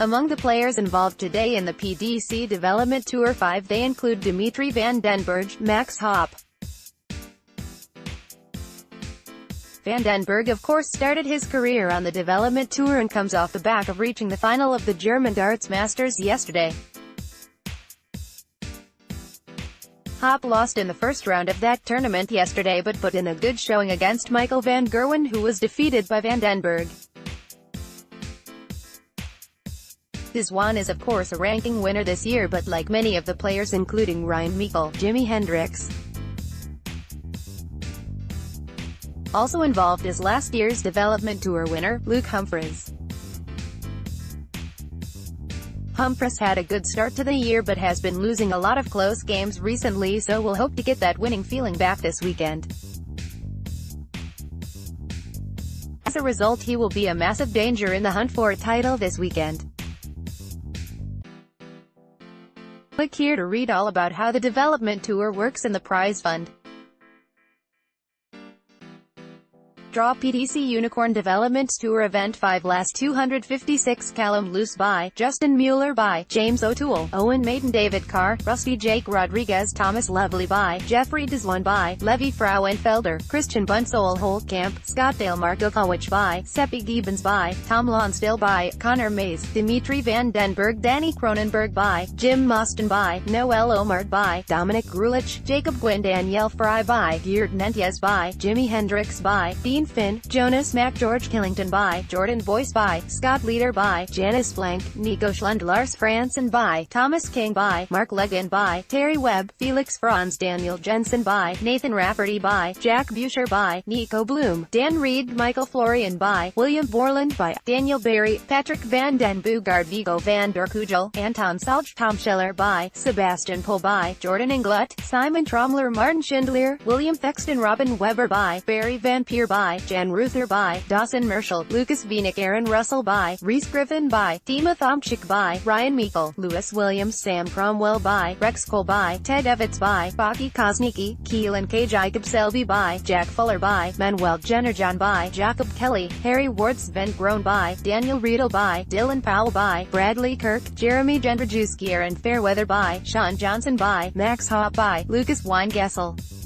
Among the players involved today in the PDC Development Tour 5 they include Dimitri Van den Bergh, Max Hopp. Van den Bergh of course started his career on the development tour and comes off the back of reaching the final of the German Darts Masters yesterday. Hopp lost in the first round of that tournament yesterday but put in a good showing against Michael van Gerwen who was defeated by Van den Bergh. De Zwaan is of course a ranking winner this year but like many of the players including Ryan Meikle, Jimmy Hendriks. Also involved is last year's development tour winner, Luke Humphries. Humphries had a good start to the year but has been losing a lot of close games recently so we'll hope to get that winning feeling back this weekend. As a result he will be a massive danger in the hunt for a title this weekend. Click here to read all about how the development tour works in the prize fund. Draw PDC Unicorn Development Tour Event 5 Last 256 Callum Loose by Justin Mueller by James O'Toole, Owen Maiden David Carr, Rusty Jake Rodriguez Thomas Lovely by Jeffrey de Zwaan by Levi Frauenfelder, Christian Bunsole Holtkamp, Scottdale Marco Kowich by Seppi Gibbons by Tom Lonsdale by Connor Mays, Dimitri Van den Bergh Danny Cronenberg by Jim Mostyn by Noel Omard by Dominic Grulich, Jacob Gwyn Danielle Fry by Geert Nentjes by Jimmy Hendriks by Dean Finn, Jonas Mack George Killington by, Jordan Boyce by, Scott Leader by, Janice Blank, Nico Schlund Lars Franson by, Thomas King by, Mark Legan by, Terry Webb, Felix Franz Daniel Jensen by, Nathan Rafferty by, Jack Busher by, Nico Bloom, Dan Reed Michael Florian by, William Borland by, Daniel Barry, Patrick Van den Boogaard Vigo van der Kugel, Anton Salch Tom Scheller by, Sebastian Pohl by, Jordan Inglut, Simon Trommler Martin Schindler, William Thexton Robin Weber by, Barry Van Peer by, Jan Ruther by, Dawson Marshall, Lucas Vinick Aaron Russell by, Reese Griffin by, Dima Thomchik by, Ryan Meikle, Lewis Williams Sam Cromwell by, Rex Cole by, Ted Evans by, Baki Kosnicki, Keelan Kay Jacob Selby by, Jack Fuller by, Manuel Jennerjohn by, Jacob Kelly, Harry Ward Sven Grown by, Daniel Riedel by, Dylan Powell by, Bradley Kirk, Jeremy Jędrzejewski Aaron Fairweather by, Sean Johnson by, Max Hopp by, Lucas Weingessel.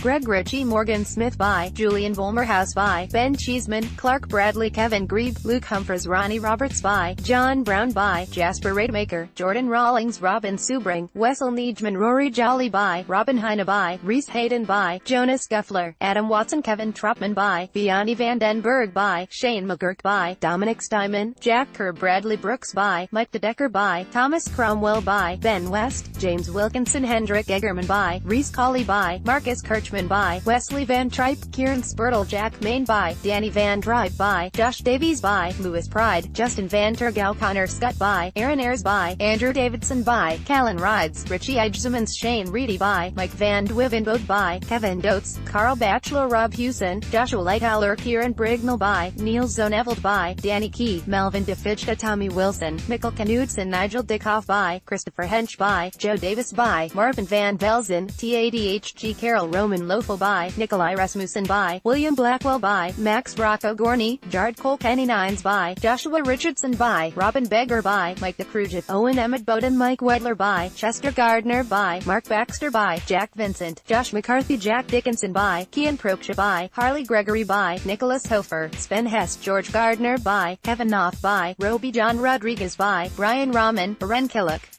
Greg Ritchie Morgan Smith by, Julian Volmerhouse by, Ben Cheeseman, Clark Bradley Kevin Grebe, Luke Humphries Ronnie Roberts by, John Brown by, Jasper Rademacher, Jordan Rawlings Robin Subring, Wessel Nijman Rory Jolly by, Robin Heine by, Reese Hayden by, Jonas Guffler, Adam Watson Kevin Tropman by, Vianney Van den Bergh by, Shane McGurk by, Dominic Steinman, Jack Kerr Bradley Brooks by, Mike DeDecker by, Thomas Cromwell by, Ben West, James Wilkinson Hendrik Egerman by, Reese Colley by, Marcus Kirch by, Wesley Van Tripe, Kieran Spurtle Jack Main by, Danny Van Drive by, Josh Davies by, Lewis Pride, Justin van Tergouw Connor Scott by, Aaron Ayres by, Andrew Davidson by, Callan Rydz, Richie Edgemans Shane Reedy by, Mike van Duivenbode by, Kevin Doets, Carl Batchelor Rob Hewson, Joshua Lightoller Kieran Brignall by, Neil Zonneveld by, Danny Key, Melvin DeFitchta Tommy Wilson, Mikkel Knudsen Nigel Dickhoff by, Christopher Hench by, Joe Davis by, Marvin Van Velzen, TADHG Carol Roman Simon Lofel by, Nikolai Rasmussen by, William Blackwell by, Max Rocco Gorney, Jared Cole Nines by, Joshua Richardson by, Robin Beggar by, Mike DeCrujit, Owen Emmett Bowden Mike Wedler by, Chester Gardner by, Mark Baxter by, Jack Vincent, Josh McCarthy Jack Dickinson by, Kian Proksha by, Harley Gregory by, Nicholas Hofer, Sven Hess George Gardner by, Kevin Knopf by, Roby John Rodriguez by, Brian Rahman, Ren Killock.